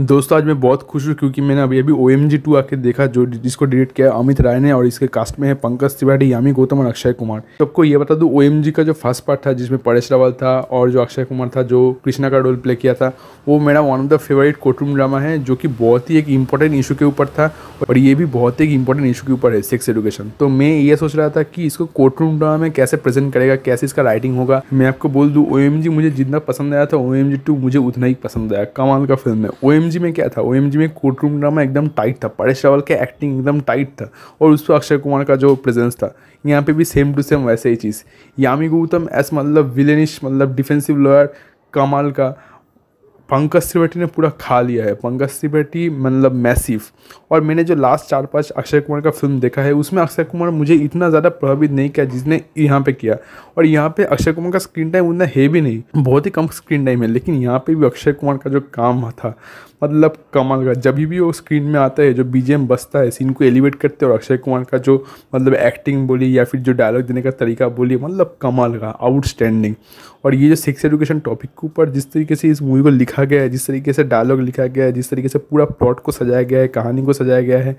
दोस्तों, आज मैं बहुत खुश हूँ क्योंकि मैंने अभी अभी ओ एम जी टू आके देखा, जो जिसको डिलीट किया अमित राय ने, और इसके कास्ट में है पंकज त्रिपाठी, यामी गौतम और अक्षय कुमार। सबको ये बता दूँ ओ एम जी का जो फ़र्स्ट पार्ट था, जिसमें परेश रावल था और जो अक्षय कुमार था, जो कृष्णा का रोल प्ले किया था, वो मेरा one of the favourite courtroom drama है, जो कि बहुत ही एक इंपॉर्टेंट इशू के ऊपर था, और ये भी बहुत ही इंपॉर्टेंट इशू के ऊपर है सेक्स एजुकेशन तो मैं ये सोच रहा था कि इसको कोर्टरूम ड्रामा में कैसे प्रेजेंट करेगा, कैसे इसका राइटिंग होगा। मैं आपको बोल दूँ ओ एम जी मुझे जितना पसंद आया था ओ एम जी टू मुझे उतना ही पसंद आया, कमाल का फ़िल्म है। ओ एम में क्या था? ओ एम जी में कोर्ट रूम ड्रामा एकदम टाइट था। परेश रावल का एक्टिंग एकदम टाइट था। और उस पर अक्षय कुमार का जो प्रेजेंस था, यहाँ पे भी सेम टू सेम वैसे ही चीज़। यामी गौतम एस मतलब विलेनिश मतलब डिफेंसिव लॉयर कमाल का। पंकज त्रिवेटी ने पूरा खा लिया है। पंकज त्रिवेटी मतलब मैसिव और मैंने जो लास्ट चार पाँच अक्षय कुमार का फ़िल्म देखा है, उसमें अक्षय कुमार मुझे इतना ज़्यादा प्रभावित नहीं किया जिसने यहाँ पे किया। और यहाँ पे अक्षय कुमार का स्क्रीन टाइम उतना है भी नहीं। बहुत ही कम स्क्रीन टाइम है, लेकिन यहाँ पे भी अक्षय कुमार का जो काम था मतलब कमाल का। जब भी वो स्क्रीन में आता है, जो बीजेम बसता है सीन को एलिवेट करते हैं और अक्षय कुमार का जो मतलब एक्टिंग बोली या फिर जो डायलॉग देने का तरीका बोली मतलब कमाल का आउटस्टैंडिंग और ये जो सेक्स एजुकेशन टॉपिक के ऊपर जिस तरीके से इस मूवी को लिखा गया है, जिस तरीके से डायलॉग लिखा गया है, जिस तरीके से पूरा प्लॉट को सजाया गया है, कहानी को सजाया गया है।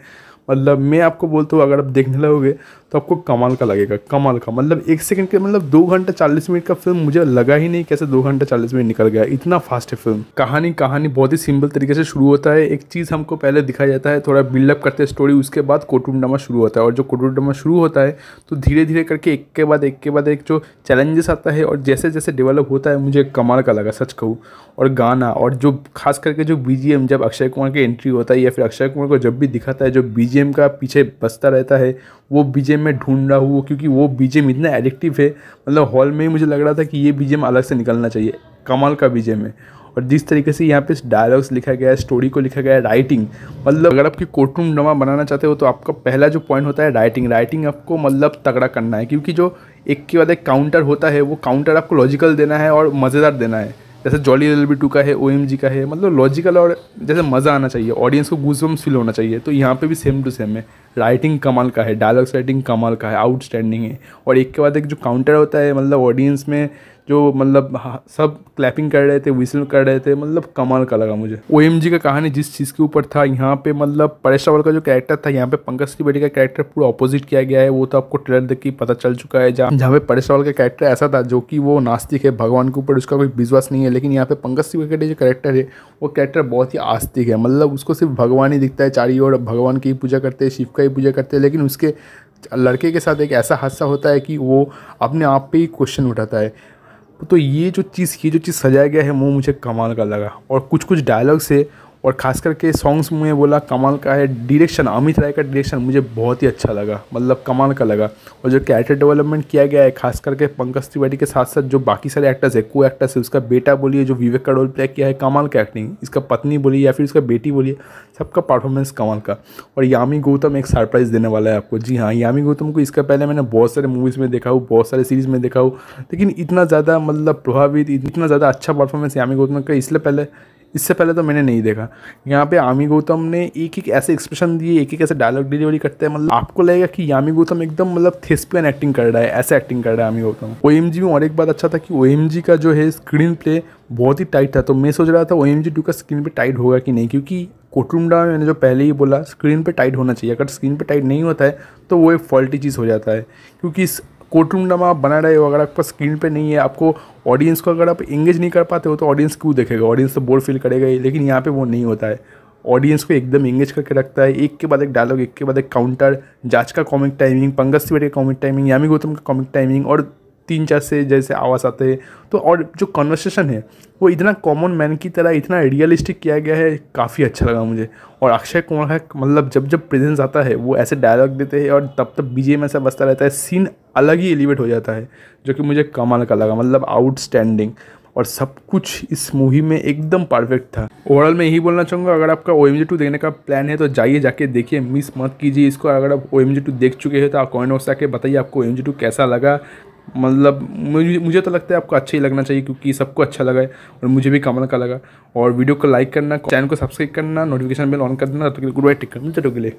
मतलब मैं आपको बोलता हूँ, अगर आप देखने लगोगे तो आपको कमाल का लगेगा, कमाल का। मतलब एक सेकंड के मतलब दो घंटा चालीस मिनट का फ़िल्म मुझे लगा ही नहीं कैसे दो घंटा चालीस मिनट निकल गया। इतना फास्ट है फ़िल्म कहानी कहानी बहुत ही सिंपल तरीके से शुरू होता है। एक चीज़ हमको पहले दिखाया जाता है, थोड़ा बिल्डअप करते हैं स्टोरी उसके बाद कोटूम ड्रामा शुरू होता है। और जो कोटूम ड्रामा शुरू होता है तो धीरे धीरे करके एक के बाद एक के बाद एक जो चैलेंजेस आता है और जैसे जैसे डेवलप होता है, मुझे कमाल का लगा, सच कहूँ। और गाना, और जो खास करके जो बी जब अक्षय कुमार की एंट्री होता है या फिर अक्षय कुमार को जब भी दिखाता है, जो बी का पीछे बसता रहता है, वो बीजेम में ढूंढ रहा हूँ, क्योंकि वो बीजेम इतना एडिक्टिव है। मतलब हॉल में ही मुझे लग रहा था कि ये बीजेम अलग से निकलना चाहिए, कमाल का बीजेम है। और जिस तरीके से यहाँ पे डायलॉग्स लिखा गया है स्टोरी को लिखा गया है राइटिंग मतलब अगर आपकी कोर्टरूम ड्रामा बनाना चाहते हो तो आपका पहला जो पॉइंट होता है राइटिंग राइटिंग आपको मतलब तगड़ा करना है, क्योंकि जो एक के बाद एक काउंटर होता है, वो काउंटर आपको लॉजिकल देना है और मज़ेदार देना है। जैसे जॉली एल बी टू का है ओ एम जी का है मतलब लॉजिकल और जैसे मज़ा आना चाहिए ऑडियंस को गूजबम्स फील होना चाहिए तो यहाँ पे भी सेम टू सेम है। राइटिंग कमाल का है डायलॉग्स राइटिंग कमाल का है आउटस्टैंडिंग है। और एक के बाद एक जो काउंटर होता है मतलब ऑडियंस में जो मतलब सब क्लैपिंग कर रहे थे विसल कर रहे थे मतलब कमाल का लगा मुझे। ओएमजी का कहानी जिस चीज़ के ऊपर था, यहाँ पे मतलब परेश रावल का जो कैरेक्टर था, यहाँ पे पंकज त्रिवेदी का कैरेक्टर पूरा ऑपोजिट किया गया है, वो तो आपको ट्रेलर देख के पता चल चुका है, जहाँ जहाँ पे परेश रावल का कैरेक्टर ऐसा था जो कि वो नास्तिक है, भगवान के ऊपर उसका कोई विश्वास नहीं है, लेकिन यहाँ पे पंकज त्रिवेदी जो कैरेक्टर है, वो कैरेक्टर बहुत ही आस्तिक है। मतलब उसको सिर्फ़ भगवान ही दिखता है, चारी ओर भगवान की पूजा करते हैं, शिव का ही पूजा करते हैं, लेकिन उसके लड़के के साथ एक ऐसा हादसा होता है कि वो अपने आप पे ही क्वेश्चन उठाता है। तो ये जो चीज़, ये जो चीज़ सजाया गया है, वो मुझे कमाल का लगा। और कुछ कुछ डायलॉग से और ख़ास करके सॉन्ग्स में बोला कमाल का है डायरेक्शन अमित राय का डायरेक्शन मुझे बहुत ही अच्छा लगा मतलब कमाल का लगा। और जो कैरेक्टर डेवलपमेंट किया गया है, खास करके पंकज त्रिवेदी के साथ साथ जो बाकी सारे एक्टर्स है को एक्टर्स है, उसका बेटा बोलिए, जो विवेक का रोल प्ले किया है, कमाल का एक्टिंग इसका पत्नी बोलिए या फिर उसका बेटी बोलिए, सबका परफॉर्मेंस कमाल का। और यामी गौतम एक सरप्राइज़ देने वाला है आपको। जी हाँ यामी गौतम को इसका पहले मैंने बहुत सारे मूवीज़ में देखा हूँ, बहुत सारे सीरीज़ में देखा हूँ, लेकिन इतना ज़्यादा मतलब प्रभावित, इतना ज़्यादा अच्छा परफॉर्मेंस यामी गौतम का, इसलिए पहले इससे पहले तो मैंने नहीं देखा। यहाँ पे आमी गौतम ने एक एक ऐसे एक्सप्रेशन दिए, एक एक ऐसे डायलॉग डिलीवरी करते हैं मतलब आपको लगेगा कि यामी गौतम एकदम मतलब थेस्पियन एक्टिंग कर रहा है, ऐसे एक्टिंग कर रहा है आमी गौतम। ओएमजी में और एक बात अच्छा था कि ओएमजी का जो है स्क्रीन प्ले बहुत ही टाइट था तो मैं सोच रहा था ओ एम का स्क्रीन पे टाइट होगा कि नहीं, क्योंकि कोटरूमडा मैंने जो पहले ही बोला स्क्रीन पे टाइट होना चाहिए। अगर स्क्रीन पे टाइट नहीं होता है तो वो एक फॉल्टी चीज़ हो जाता है, क्योंकि कोर्टरूम ड्रामा आप बना रहे हो, अगर आपका स्क्रीन पे नहीं है, आपको ऑडियंस को अगर आप इंगेज नहीं कर पाते हो तो ऑडियंस क्यों देखेगा? ऑडियंस तो बोर फील करेगा ही, लेकिन यहाँ पे वो नहीं होता है। ऑडियंस को एकदम इंगेज करके रखता है, एक के बाद एक डायलॉग एक के बाद एक काउंटर जाच का कॉमिक टाइमिंग पंगस तिवारी का कॉमिक टाइमिंग यामी गौतम का कॉमिक टाइमिंग और तीन चार से जैसे आवाज़ आते हैं। तो और जो कन्वर्सेशन है, वो इतना कॉमन मैन की तरह इतना रियलिस्टिक किया गया है, काफ़ी अच्छा लगा मुझे। और अक्षय कुमार का मतलब जब जब प्रेजेंस आता है, वो ऐसे डायलॉग देते हैं और तब तब बीजे में ऐसा बसता रहता है। सीन अलग ही एलिवेट हो जाता है, जो कि मुझे कमाल का लगा। मतलब आउटस्टैंडिंग और सब कुछ इस मूवी में एकदम परफेक्ट था। ओवरऑल मैं यही बोलना चाहूँगा, अगर आपका ओ एम टू देखने का प्लान है तो जाइए, जाके देखिए। मिस मत कीजिए इसको। अगर आप ओ एम टू देख चुके हैं तो आप कॉइन बॉक्स आके बताइए आपको ओ एम टू कैसा लगा। मतलब मुझे मुझे तो लगता है आपको अच्छा ही लगना चाहिए क्योंकि सबको अच्छा लगा है और मुझे भी कमल का लगा। और वीडियो को लाइक करना, चैनल को सब्सक्राइब करना, नोटिफिकेशन बिल ऑन कर देना। तो गुड बाय टिकट मिलते गुड बाय।